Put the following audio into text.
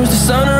towards the sunrise